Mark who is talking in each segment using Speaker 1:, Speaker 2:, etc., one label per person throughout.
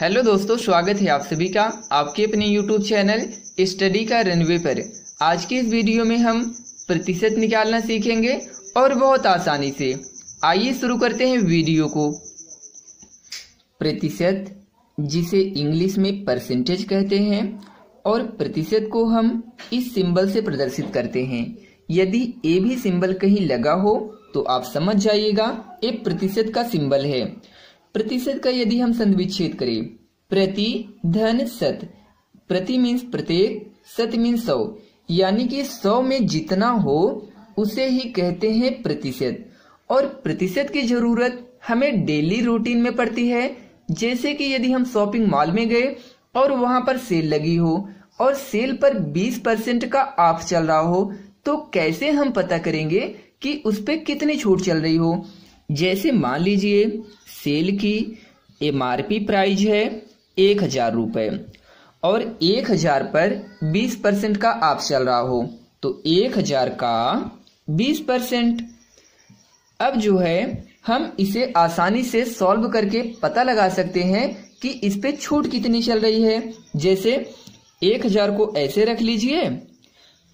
Speaker 1: Hello दोस्तों, स्वागत है आप सभी का आपके अपने यूट्यूब चैनल स्टडी का रनवे पर। आज की इस वीडियो में हम प्रतिशत निकालना सीखेंगे और बहुत आसानी से। आइए शुरू करते हैं वीडियो को। प्रतिशत, जिसे इंग्लिश में परसेंटेज कहते हैं, और प्रतिशत को हम इस सिंबल से प्रदर्शित करते हैं। यदि ए भी सिंबल कहीं लगा हो तो आप समझ जाइएगा ये प्रतिशत का सिंबल है। प्रतिशत का यदि हम संविच्छेद करें प्रति धन सत। प्रति मीन्स प्रत्येक, सत मीन्स सौ। यानी कि सौ में जितना हो, उसे ही कहते हैं प्रतिशत। और प्रतिशत की ज़रूरत हमें डेली रूटीन में पड़ती है। जैसे कि यदि हम शॉपिंग मॉल में गए और वहाँ पर सेल लगी हो और सेल पर 20 परसेंट का ऑफ़ चल रहा हो तो कैसे हम पता करेंगे कि उस पर कितनी छूट चल रही हो? जैसे मान लीजिए सेल की एमआरपी प्राइस है एक हज़ार रुपए। और एक हज़ार पर बीस परसेंट का आप चल रहा हो तो एक हज़ार का बीस परसेंट। अब जो है, हम इसे आसानी से सॉल्व करके पता लगा सकते हैं कि इस पे छूट कितनी चल रही है। जैसे, एक हज़ार को ऐसे रख लीजिए।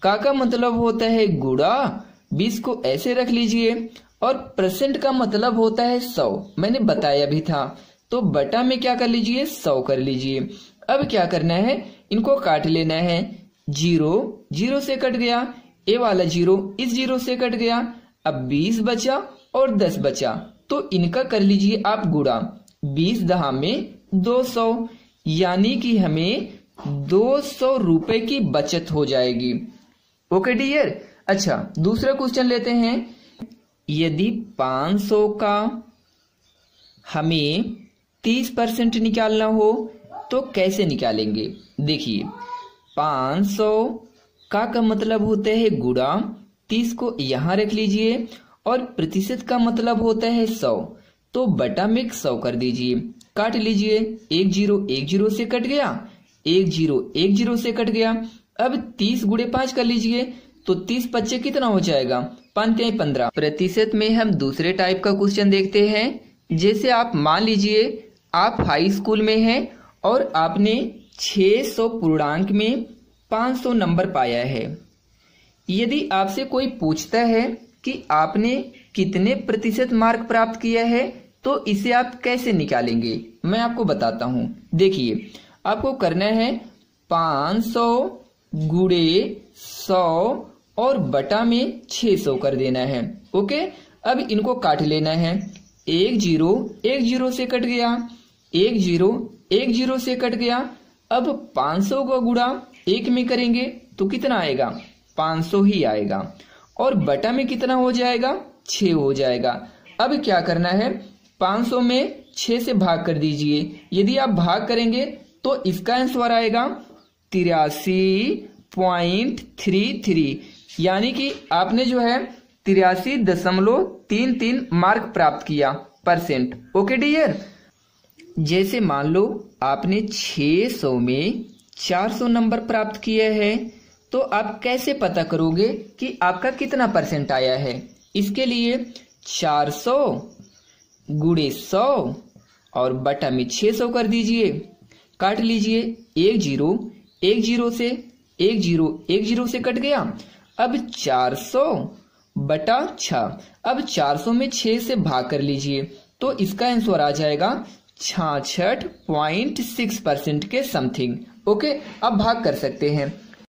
Speaker 1: का का मतलब होता है गुड़ा, बीस को ऐसे रख लीजिए। और परसेंट का मतलब होता है सौ। मैंने बताया भी था। तो बटा में क्या कर लीजिए? सौ कर लीजिए। अब क्या करना है? इनको काट लेना है। ज़ीरो ज़ीरो से कट गया। ए वाला ज़ीरो इस ज़ीरो से कट गया। अब बीस बचा और दस बचा। तो इनका कर लीजिए आप गुड़ा बीस दहा में दो सौ। यानी कि हमें दो सौ रुपए की बचत हो जाएगी। ओके डियर अच्छा दूसरा क्वेश्चन लेते हैं। यदि 500 का हमें 30 परसेंट निकालना हो तो कैसे निकालेंगे? देखिए 500 का का मतलब होता है गुड़ा 30 को यहाँ रख लीजिए और प्रतिशत का मतलब होता है सौ तो बटा में सौ कर दीजिए। काट लीजिए, एक ज़ीरो एक ज़ीरो से कट गया, एक ज़ीरो एक ज़ीरो से कट गया। अब तीस गुड़े पाँच कर लीजिए तो तीस पच्चे कितना हो जाएगा? पाँच पंद्रह। प्रतिशत में हम दूसरे टाइप का क्वेश्चन देखते हैं। जैसे आप मान लीजिए आप हाई स्कूल में हैं और आपने 600 पूर्णांक में 500 नंबर पाया है। यदि आपसे कोई पूछता है कि आपने कितने प्रतिशत मार्क प्राप्त किया है तो इसे आप कैसे निकालेंगे? मैं आपको बताता हूँ। देखिए, आपको करना है 500 गुड़े सौ और बटा में 600 कर देना है। ओके? अब इनको काट लेना है। एक ज़ीरो एक ज़ीरो से कट गया। एक ज़ीरो एक ज़ीरो से कट गया। अब 500 का गुड़ा एक में करेंगे तो कितना आएगा? 500 ही आएगा। और बटा में कितना हो जाएगा? छ हो जाएगा। अब क्या करना है? 500 में छ से भाग कर दीजिए। यदि आप भाग करेंगे तो इसका आंसर आएगा तिरासी पॉइंट थ्री थ्री। यानी कि आपने जो है तिरासी दशमलव तीन तीन मार्क प्राप्त किया, परसेंट। Okay, dear? जैसे मान लो आपने 600 में 400 नंबर प्राप्त किया है तो आप कैसे पता करोगे कि आपका कितना परसेंट आया है? इसके लिए 400 गुड़े सौ और बटा में 600 कर दीजिए। काट लीजिए, एक ज़ीरो एक ज़ीरो से, एक ज़ीरो एक ज़ीरो से कट गया। अब 400 बटा छ अब 400 में छ से भाग कर लीजिए तो इसका आंसर आ जाएगा छाछठ पॉइंट सिक्स परसेंट के समथिंग। ओके अब भाग कर सकते हैं।